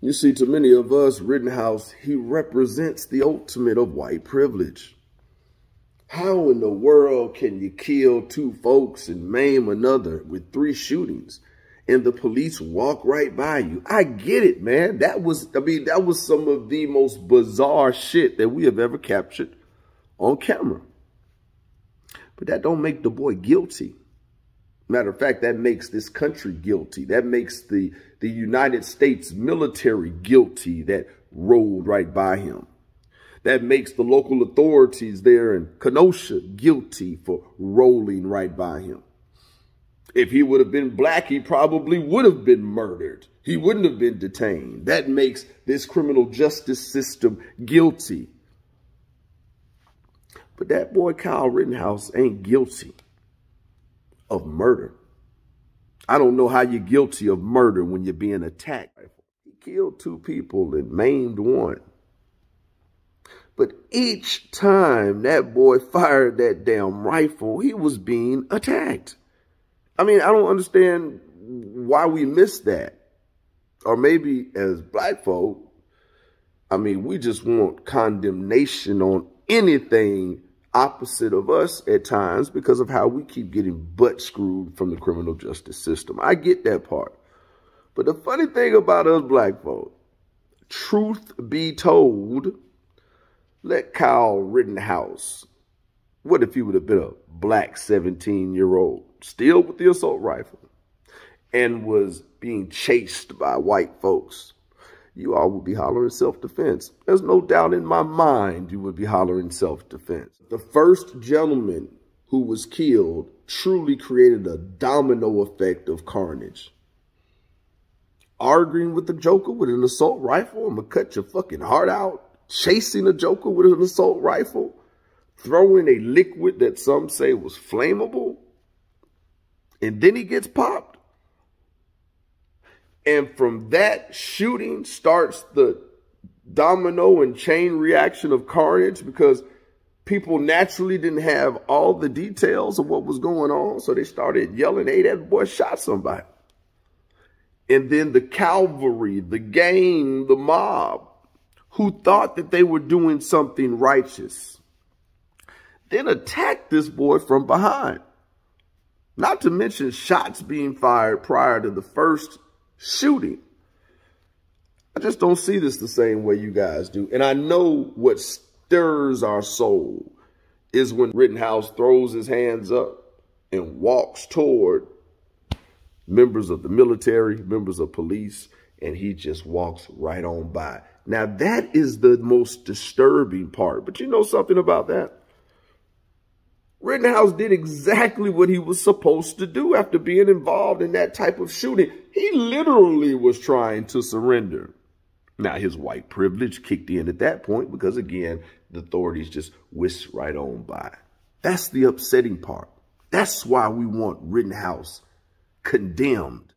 You see, to many of us, Rittenhouse, he represents the ultimate of white privilege. How in the world can you kill two folks and maim another with three shootings and the police walk right by you? I get it, man. That was, I mean, that was some of the most bizarre shit that we have ever captured on camera. But that don't make the boy guilty. Matter of fact, that makes this country guilty. That makes the, the United States military guilty that rolled right by him. That makes the local authorities there in Kenosha guilty for rolling right by him. If he would have been black, he probably would have been murdered. He wouldn't have been detained. That makes this criminal justice system guilty. But that boy Kyle Rittenhouse ain't guilty of murder. I don't know how you're guilty of murder when you're being attacked. He killed two people and maimed one. But each time that boy fired that damn rifle, he was being attacked. I mean, I don't understand why we miss that. Or maybe as black folk, I mean, we just want condemnation on anything opposite of us at times because of how we keep getting butt screwed from the criminal justice system. I get that part. But the funny thing about us black folk, truth be told, let Kyle Rittenhouse, what if he would have been a black 17-year-old, still with the assault rifle, and was being chased by white folks? You all would be hollering self-defense. There's no doubt in my mind you would be hollering self-defense. The first gentleman who was killed truly created a domino effect of carnage. Arguing with the Joker with an assault rifle, I'm gonna cut your fucking heart out. Chasing a Joker with an assault rifle. Throwing a liquid that some say was flammable. And then he gets popped. And from that shooting starts the domino and chain reaction of carnage because people naturally didn't have all the details of what was going on. So they started yelling, hey, that boy shot somebody. And then the cavalry, the gang, the mob, who thought that they were doing something righteous, then attacked this boy from behind. Not to mention shots being fired prior to the first shooting. I just don't see this the same way you guys do. And I know what stirs our soul is when Rittenhouse throws his hands up and walks toward members of the military, members of police, and he just walks right on by. Now, that is the most disturbing part. But you know something about that? Rittenhouse did exactly what he was supposed to do after being involved in that type of shooting. He literally was trying to surrender. Now, his white privilege kicked in at that point because, again, the authorities just whisked right on by. That's the upsetting part. That's why we want Rittenhouse condemned.